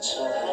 to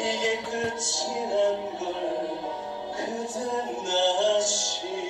이게 끝이란 걸 그댄 아시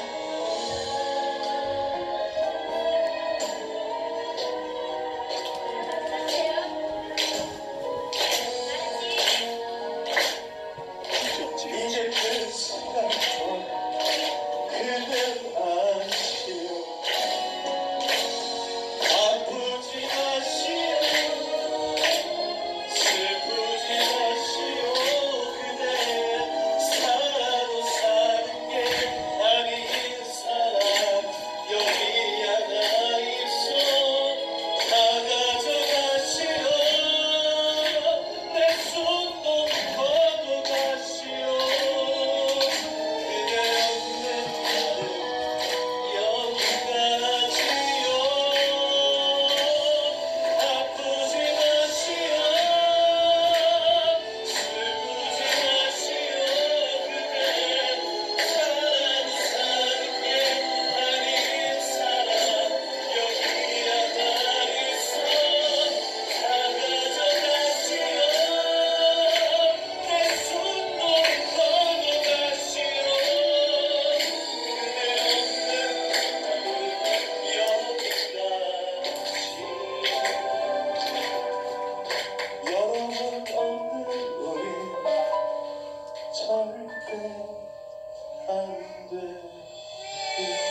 and uh,